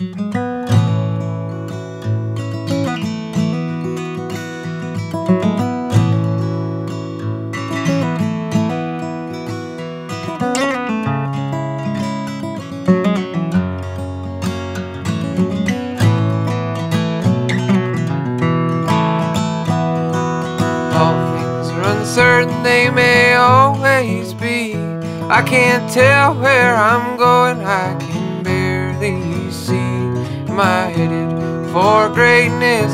All things are uncertain, they may always be. I can't tell where I'm going, I can barely see. Am I headed for greatness?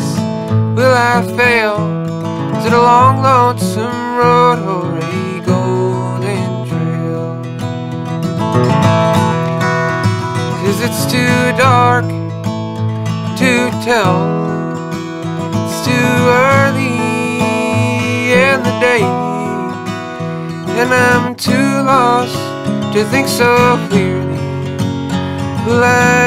Will I fail? Is it a long, lonesome road or a golden trail? Cause it's too dark to tell. It's too early in the day, and I'm too lost to think so clearly. Will I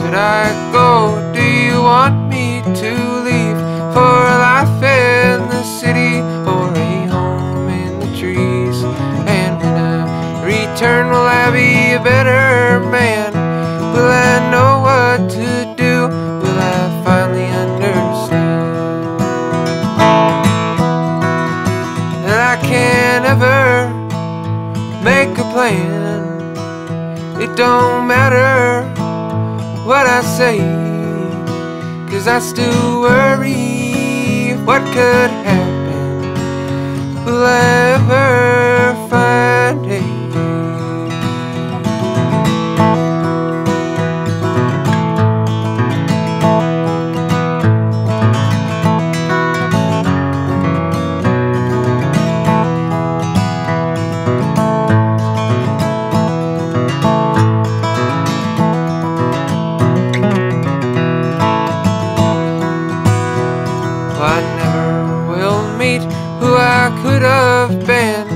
should I go? Do you want me to leave for a life in the city or a home in the trees? And when I return, will I be a better man? Will I know what to do? Will I finally understand that I can't ever make a plan? It don't matter what I say, cause I still worry what could happen. Will ever who I could have been.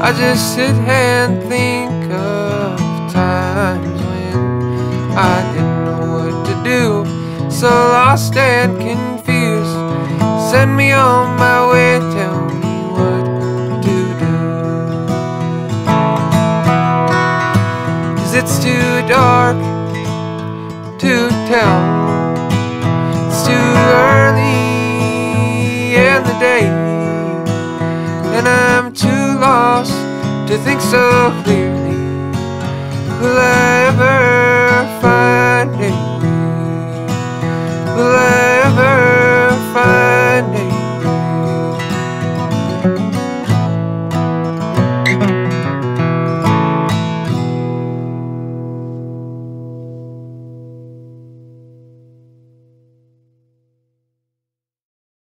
I just sit and think of times when I didn't know what to do, so lost and confused. Send me on my way, tell me what to do. Cause it's too dark to tell. to think so clearly. Will I ever find it?